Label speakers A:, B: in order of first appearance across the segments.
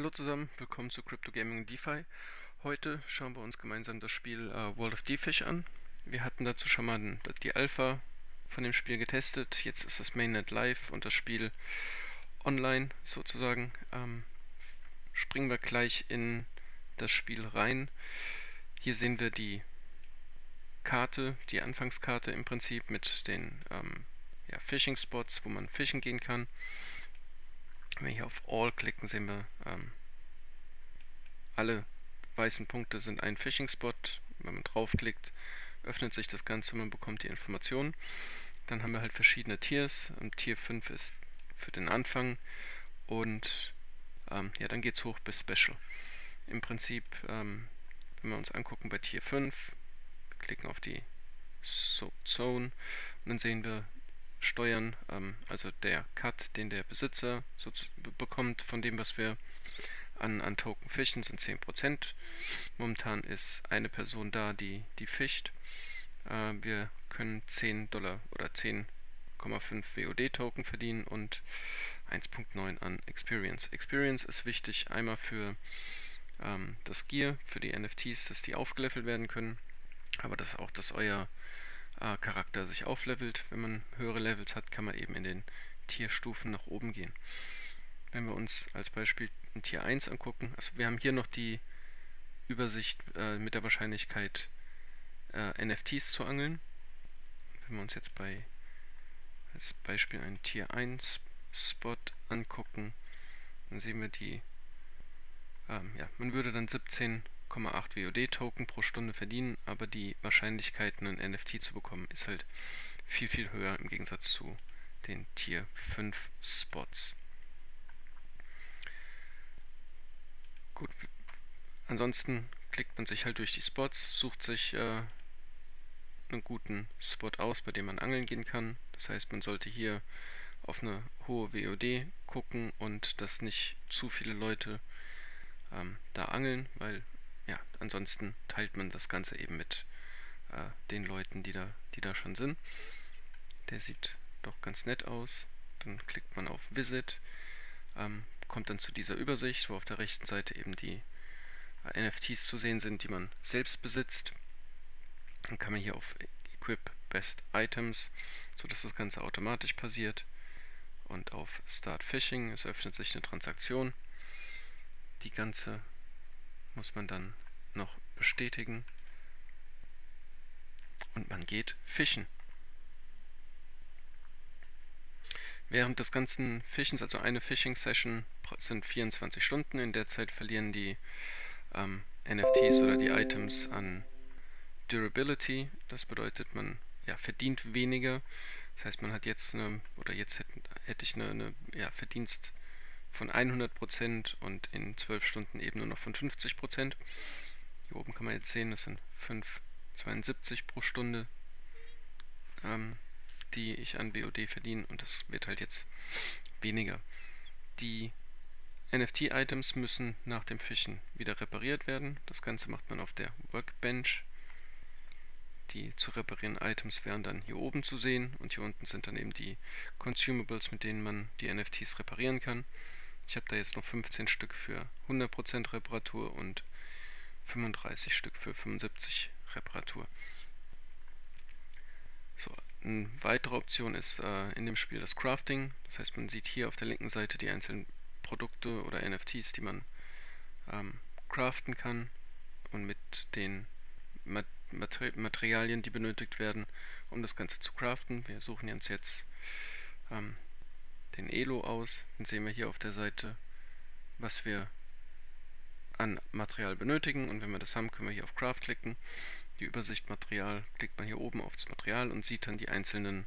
A: Hallo zusammen, willkommen zu Crypto Gaming DeFi. Heute schauen wir uns gemeinsam das Spiel äh, World of DeFish an. Wir hatten dazu schon mal die Alpha von dem Spiel getestet. Jetzt ist das Mainnet live und das Spiel online sozusagen. Ähm, springen wir gleich in das Spiel rein. Hier sehen wir die Karte, die Anfangskarte im Prinzip mit den ähm, ja, Fishing Spots, wo man fischen gehen kann. Wenn wir hier auf All klicken, sehen wir, ähm, alle weißen Punkte sind ein Fishing Spot. Wenn man draufklickt, öffnet sich das Ganze und man bekommt die Informationen. Dann haben wir halt verschiedene Tiers. Und Tier 5 ist für den Anfang und ähm, ja, dann geht es hoch bis Special. Im Prinzip, ähm, wenn wir uns angucken bei Tier 5, klicken auf die so Zone und dann sehen wir Steuern, ähm, also der Cut, den der Besitzer bekommt von dem, was wir an, an Token fischen, sind 10%. Momentan ist eine Person da, die, die fischt. Äh, wir können 10 Dollar oder 10,5 WOD-Token verdienen und 1.9 an Experience. Experience ist wichtig einmal für ähm, das Gear, für die NFTs, dass die aufgelevelt werden können, aber das ist auch, dass euer Charakter sich auflevelt. Wenn man höhere Levels hat, kann man eben in den Tierstufen nach oben gehen. Wenn wir uns als Beispiel ein Tier 1 angucken, also wir haben hier noch die Übersicht äh, mit der Wahrscheinlichkeit äh, NFTs zu angeln. Wenn wir uns jetzt bei als Beispiel einen Tier 1 Spot angucken, dann sehen wir die, ähm, ja, man würde dann 17 0,8 WOD-Token pro Stunde verdienen, aber die Wahrscheinlichkeit, einen NFT zu bekommen, ist halt viel, viel höher im Gegensatz zu den Tier 5 Spots. Gut, ansonsten klickt man sich halt durch die Spots, sucht sich äh, einen guten Spot aus, bei dem man angeln gehen kann. Das heißt, man sollte hier auf eine hohe WOD gucken und dass nicht zu viele Leute ähm, da angeln, weil ja, ansonsten teilt man das Ganze eben mit äh, den Leuten, die da, die da schon sind. Der sieht doch ganz nett aus. Dann klickt man auf Visit, ähm, kommt dann zu dieser Übersicht, wo auf der rechten Seite eben die äh, NFTs zu sehen sind, die man selbst besitzt. Dann kann man hier auf Equip Best Items, sodass das Ganze automatisch passiert. Und auf Start Phishing, es öffnet sich eine Transaktion. Die ganze muss man dann noch bestätigen und man geht fischen. Während des ganzen Fischens, also eine Fishing-Session, sind 24 Stunden. In der Zeit verlieren die ähm, NFTs oder die Items an Durability. Das bedeutet, man ja, verdient weniger. Das heißt, man hat jetzt eine, oder jetzt hätte, hätte ich eine, eine ja, Verdienst von 100% und in 12 Stunden eben nur noch von 50%. Hier oben kann man jetzt sehen, das sind 5,72 pro Stunde, ähm, die ich an BOD verdiene und das wird halt jetzt weniger. Die NFT-Items müssen nach dem Fischen wieder repariert werden. Das Ganze macht man auf der Workbench. Die zu reparierenden Items wären dann hier oben zu sehen und hier unten sind dann eben die Consumables, mit denen man die NFTs reparieren kann. Ich habe da jetzt noch 15 Stück für 100% Reparatur und 35 Stück für 75 Reparatur. So, eine weitere Option ist äh, in dem Spiel das Crafting. Das heißt, man sieht hier auf der linken Seite die einzelnen Produkte oder NFTs, die man ähm, craften kann und mit den Mat Materialien, die benötigt werden, um das Ganze zu craften. Wir suchen uns jetzt ähm, den Elo aus. Dann sehen wir hier auf der Seite, was wir an Material benötigen und wenn wir das haben, können wir hier auf Craft klicken. Die Übersicht Material klickt man hier oben auf das Material und sieht dann die einzelnen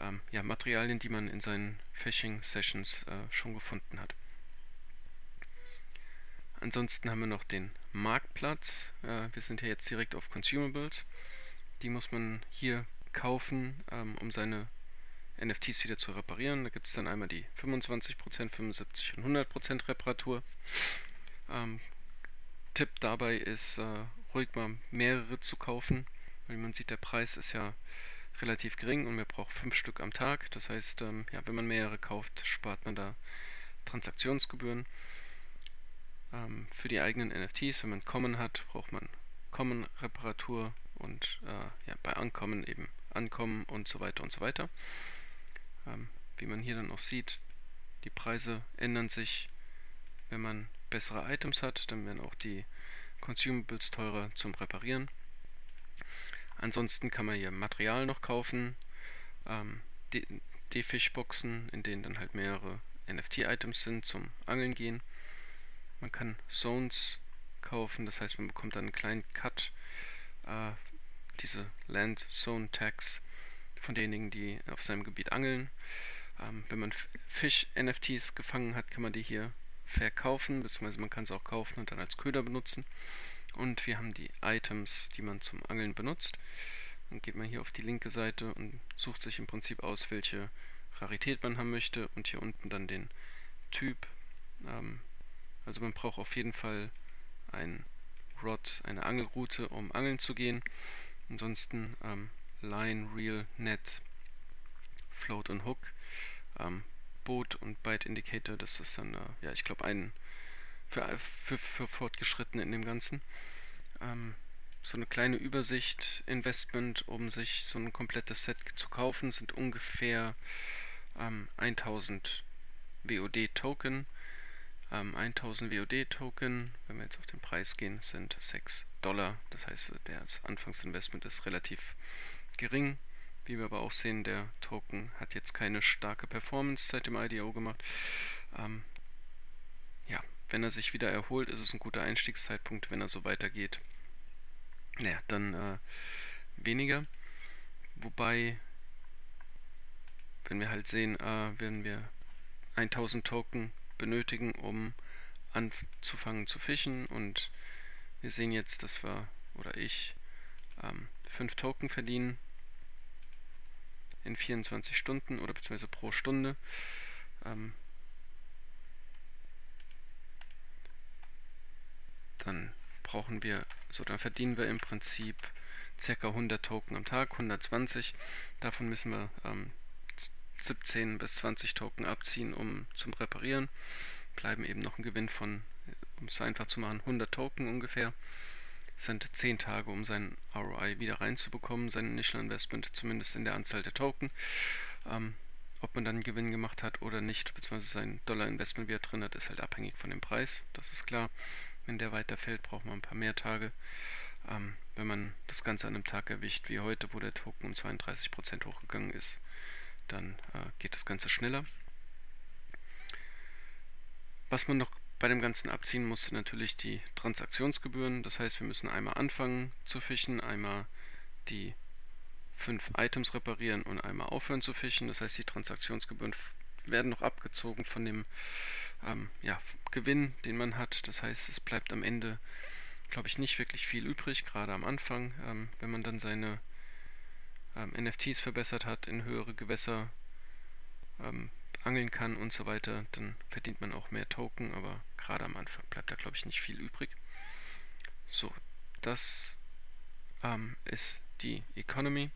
A: ähm, ja, Materialien, die man in seinen Phishing Sessions äh, schon gefunden hat. Ansonsten haben wir noch den Marktplatz. Äh, wir sind hier jetzt direkt auf Consumables. Die muss man hier kaufen, ähm, um seine NFTs wieder zu reparieren. Da gibt es dann einmal die 25%, 75% und 100% Reparatur. Ähm, Tipp dabei ist, äh, ruhig mal mehrere zu kaufen, weil man sieht, der Preis ist ja relativ gering und man braucht 5 Stück am Tag. Das heißt, ähm, ja, wenn man mehrere kauft, spart man da Transaktionsgebühren. ähm, für die eigenen NFTs. Wenn man Common hat, braucht man Common-Reparatur und äh, ja, bei Ankommen eben Ankommen und so weiter und so weiter. Ähm, wie man hier dann auch sieht, die Preise ändern sich, wenn man bessere Items hat, dann werden auch die Consumables teurer zum Reparieren. Ansonsten kann man hier Material noch kaufen, ähm, D-Fish-Boxen, in denen dann halt mehrere NFT-Items sind zum Angeln gehen. Man kann Zones kaufen, das heißt man bekommt dann einen kleinen Cut, äh, diese Land Zone Tags von denjenigen, die auf seinem Gebiet angeln. Ähm, wenn man Fisch-NFTs gefangen hat, kann man die hier verkaufen, beziehungsweise man kann sie auch kaufen und dann als Köder benutzen. Und wir haben die Items, die man zum Angeln benutzt. Dann geht man hier auf die linke Seite und sucht sich im Prinzip aus, welche Rarität man haben möchte und hier unten dann den Typ. Ähm, also man braucht auf jeden Fall ein Rod, eine Angelroute, um angeln zu gehen. Ansonsten ähm, Line, Reel, Net, Float und Hook. Ähm, Boot und Bite Indicator, das ist dann, äh, ja, ich glaube, ein für, für, für Fortgeschrittene in dem Ganzen. Ähm, so eine kleine Übersicht, Investment, um sich so ein komplettes Set zu kaufen, sind ungefähr ähm, 1000 WOD-Token. Ähm, 1000 WOD-Token, wenn wir jetzt auf den Preis gehen, sind 6 Dollar. Das heißt, das Anfangsinvestment ist relativ gering. Wie wir aber auch sehen, der Token hat jetzt keine starke Performance seit dem IDO gemacht. Ähm, ja, wenn er sich wieder erholt, ist es ein guter Einstiegszeitpunkt. Wenn er so weitergeht, naja, dann äh, weniger. Wobei, wenn wir halt sehen, äh, werden wir 1000 Token benötigen, um anzufangen zu fischen und wir sehen jetzt, dass wir, oder ich, ähm, 5 Token verdienen in 24 Stunden oder beziehungsweise pro Stunde. Ähm, dann brauchen wir, so dann verdienen wir im Prinzip ca. 100 Token am Tag, 120. Davon müssen wir ähm, 17 bis 20 Token abziehen, um zum Reparieren. Bleiben eben noch ein Gewinn von, um es einfach zu machen, 100 Token ungefähr sind 10 Tage, um sein ROI wieder reinzubekommen, sein Initial Investment, zumindest in der Anzahl der Token. Ähm, ob man dann Gewinn gemacht hat oder nicht, beziehungsweise sein Dollar-Investment wieder drin hat, ist halt abhängig von dem Preis, das ist klar. Wenn der weiter fällt, braucht man ein paar mehr Tage. Ähm, wenn man das Ganze an einem Tag erwischt, wie heute, wo der Token um 32% hochgegangen ist, dann äh, geht das Ganze schneller. Was man noch bei dem Ganzen abziehen musste natürlich die Transaktionsgebühren. Das heißt, wir müssen einmal anfangen zu fischen, einmal die fünf Items reparieren und einmal aufhören zu fischen. Das heißt, die Transaktionsgebühren werden noch abgezogen von dem ähm, ja, Gewinn, den man hat. Das heißt, es bleibt am Ende, glaube ich, nicht wirklich viel übrig, gerade am Anfang, ähm, wenn man dann seine ähm, NFTs verbessert hat, in höhere Gewässer ähm, angeln kann und so weiter, dann verdient man auch mehr Token, aber gerade am Anfang bleibt da glaube ich nicht viel übrig. So, das ähm, ist die Economy.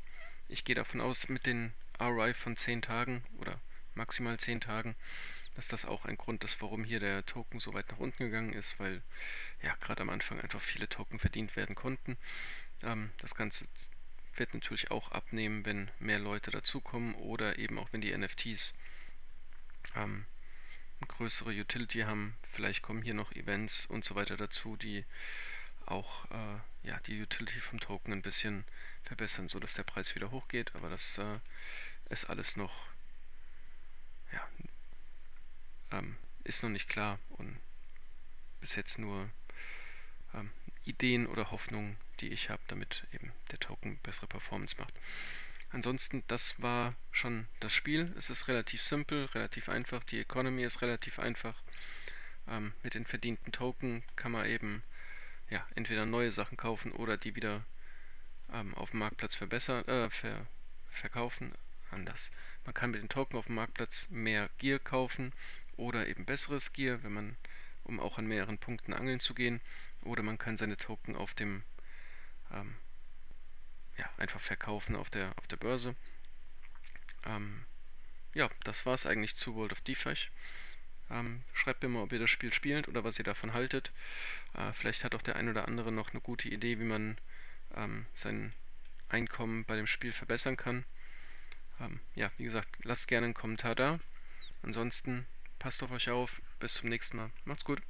A: Ich gehe davon aus, mit den ROI von 10 Tagen oder maximal 10 Tagen, dass das auch ein Grund ist, warum hier der Token so weit nach unten gegangen ist, weil ja gerade am Anfang einfach viele Token verdient werden konnten. Ähm, das Ganze wird natürlich auch abnehmen, wenn mehr Leute dazukommen oder eben auch wenn die NFTs ähm, größere Utility haben. Vielleicht kommen hier noch Events und so weiter dazu, die auch äh, ja, die Utility vom Token ein bisschen verbessern, sodass der Preis wieder hochgeht. Aber das äh, ist alles noch, ja, ähm, ist noch nicht klar und bis jetzt nur ähm, Ideen oder Hoffnungen, die ich habe, damit eben der Token bessere Performance macht. Ansonsten, das war schon das Spiel. Es ist relativ simpel, relativ einfach. Die Economy ist relativ einfach. Ähm, mit den verdienten Token kann man eben ja, entweder neue Sachen kaufen oder die wieder ähm, auf dem Marktplatz verbessern, äh, ver verkaufen. Anders. Man kann mit den Token auf dem Marktplatz mehr Gear kaufen oder eben besseres Gear, wenn man, um auch an mehreren Punkten angeln zu gehen. Oder man kann seine Token auf dem ähm, ja, einfach verkaufen auf der, auf der Börse. Ähm, ja, das war es eigentlich zu World of DeFi. Ähm, schreibt mir mal, ob ihr das Spiel spielt oder was ihr davon haltet. Äh, vielleicht hat auch der ein oder andere noch eine gute Idee, wie man ähm, sein Einkommen bei dem Spiel verbessern kann. Ähm, ja, wie gesagt, lasst gerne einen Kommentar da. Ansonsten passt auf euch auf. Bis zum nächsten Mal. Macht's gut.